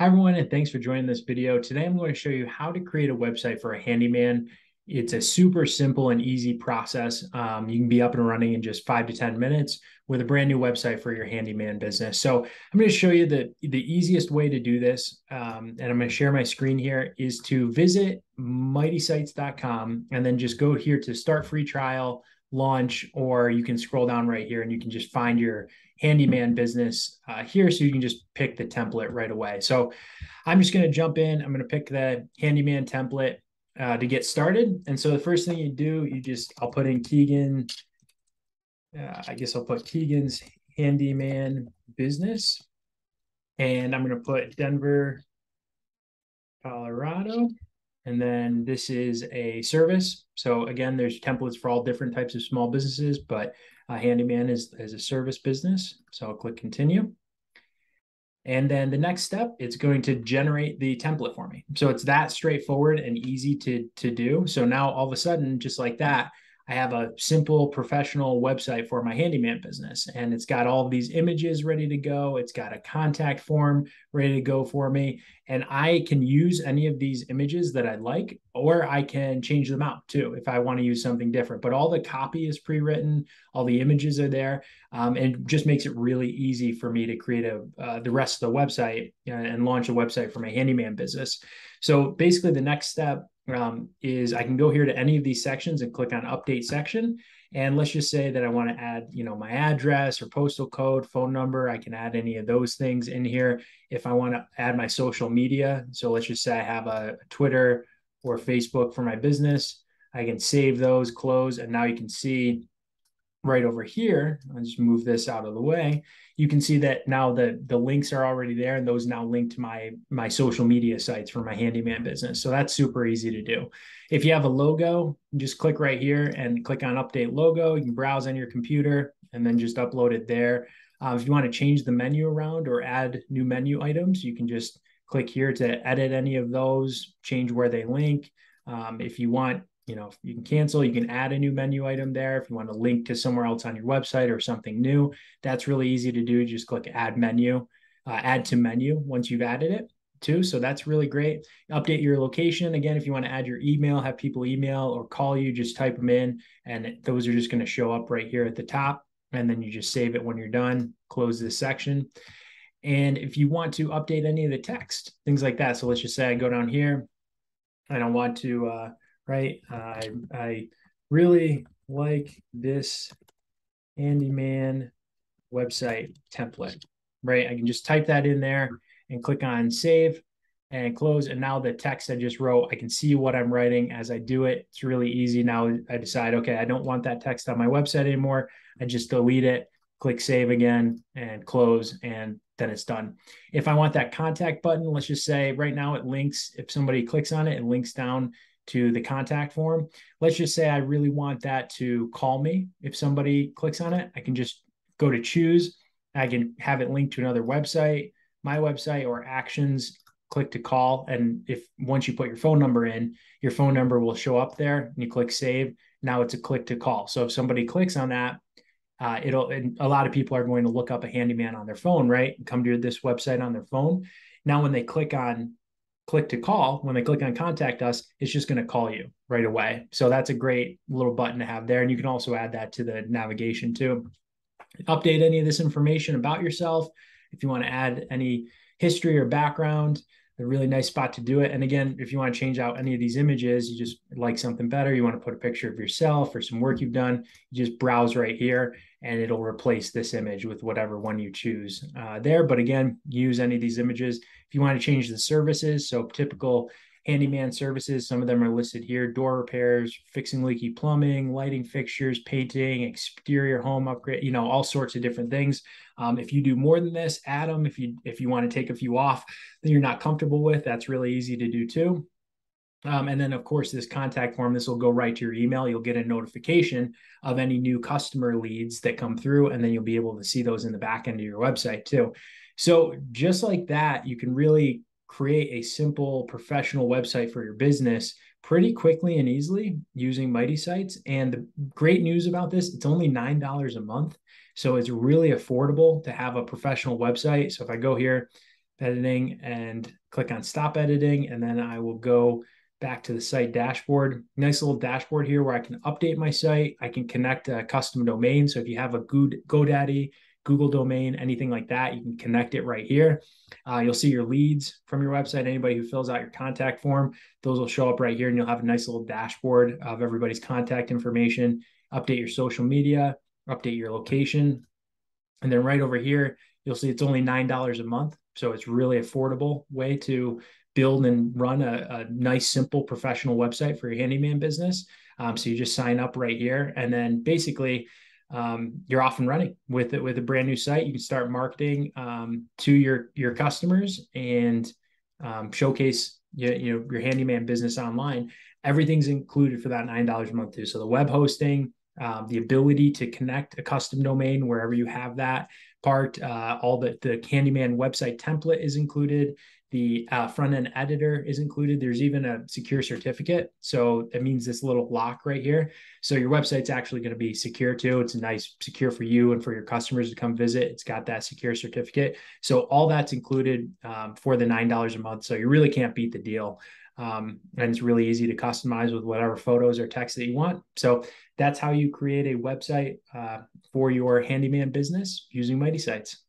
Hi everyone, and thanks for joining this video. Today I'm going to show you how to create a website for a handyman. It's a super simple and easy process. Um, you can be up and running in just five to 10 minutes with a brand new website for your handyman business. So I'm going to show you the, the easiest way to do this. Um, and I'm going to share my screen here is to visit mightysites.com and then just go here to start free trial, launch, or you can scroll down right here and you can just find your handyman business uh, here so you can just pick the template right away. So I'm just going to jump in. I'm going to pick the handyman template uh, to get started. And so the first thing you do, you just, I'll put in Keegan. Uh, I guess I'll put Keegan's handyman business. And I'm going to put Denver, Colorado. And then this is a service. So again, there's templates for all different types of small businesses, but uh, Handyman is, is a service business. So I'll click continue. And then the next step, it's going to generate the template for me. So it's that straightforward and easy to, to do. So now all of a sudden, just like that, I have a simple professional website for my handyman business, and it's got all these images ready to go. It's got a contact form ready to go for me, and I can use any of these images that I like, or I can change them out too if I want to use something different. But all the copy is pre-written, all the images are there, um, and just makes it really easy for me to create a uh, the rest of the website uh, and launch a website for my handyman business. So basically, the next step um, is I can go here to any of these sections and click on update section. And let's just say that I want to add, you know, my address or postal code, phone number. I can add any of those things in here. If I want to add my social media, so let's just say I have a Twitter or Facebook for my business, I can save those, close, and now you can see right over here, I'll just move this out of the way. You can see that now the, the links are already there and those now link to my, my social media sites for my handyman business. So that's super easy to do. If you have a logo, just click right here and click on update logo. You can browse on your computer and then just upload it there. Uh, if you want to change the menu around or add new menu items, you can just click here to edit any of those, change where they link. Um, if you want you know, you can cancel, you can add a new menu item there. If you want to link to somewhere else on your website or something new, that's really easy to do. Just click add menu, uh, add to menu once you've added it too. So that's really great. Update your location. Again, if you want to add your email, have people email or call you, just type them in and those are just going to show up right here at the top. And then you just save it when you're done, close this section. And if you want to update any of the text, things like that. So let's just say I go down here and I want to, uh, right? I I really like this handyman website template, right? I can just type that in there and click on save and close. And now the text I just wrote, I can see what I'm writing as I do it. It's really easy. Now I decide, okay, I don't want that text on my website anymore. I just delete it, click save again and close, and then it's done. If I want that contact button, let's just say right now it links, if somebody clicks on it, it links down to the contact form. Let's just say I really want that to call me. If somebody clicks on it, I can just go to choose. I can have it linked to another website, my website, or actions. Click to call. And if once you put your phone number in, your phone number will show up there and you click save. Now it's a click to call. So if somebody clicks on that, uh, it'll and a lot of people are going to look up a handyman on their phone, right? Come to this website on their phone. Now, when they click on click to call, when they click on contact us, it's just going to call you right away. So that's a great little button to have there. And you can also add that to the navigation too. Update any of this information about yourself. If you want to add any history or background, a really nice spot to do it. And again, if you want to change out any of these images, you just like something better, you want to put a picture of yourself or some work you've done, you just browse right here and it'll replace this image with whatever one you choose uh, there. But again, use any of these images. If you want to change the services, so typical handyman services, some of them are listed here, door repairs, fixing leaky plumbing, lighting fixtures, painting, exterior home upgrade, you know, all sorts of different things. Um, if you do more than this, add them. If you if you want to take a few off that you're not comfortable with, that's really easy to do too. Um, and then, of course, this contact form, this will go right to your email. You'll get a notification of any new customer leads that come through, and then you'll be able to see those in the back end of your website too. So, just like that, you can really create a simple professional website for your business pretty quickly and easily using Mighty Sites. And the great news about this, it's only $9 a month. So it's really affordable to have a professional website. So if I go here, editing and click on stop editing. And then I will go back to the site dashboard. Nice little dashboard here where I can update my site. I can connect a custom domain. So if you have a good GoDaddy, Google domain, anything like that, you can connect it right here. Uh, you'll see your leads from your website. Anybody who fills out your contact form, those will show up right here, and you'll have a nice little dashboard of everybody's contact information. Update your social media, update your location, and then right over here, you'll see it's only $9 a month. So it's really affordable way to build and run a, a nice, simple professional website for your handyman business. Um, so you just sign up right here. And then basically, um, you're off and running with it with a brand new site. You can start marketing um, to your your customers and um, showcase you, you know your handyman business online. Everything's included for that nine dollars a month too. So the web hosting, um, the ability to connect a custom domain wherever you have that part. Uh, all the the Handyman website template is included. The uh, front end editor is included. There's even a secure certificate. So it means this little lock right here. So your website's actually going to be secure too. It's nice secure for you and for your customers to come visit. It's got that secure certificate. So all that's included um, for the $9 a month. So you really can't beat the deal. Um, and it's really easy to customize with whatever photos or text that you want. So that's how you create a website uh, for your handyman business using Mighty Sites.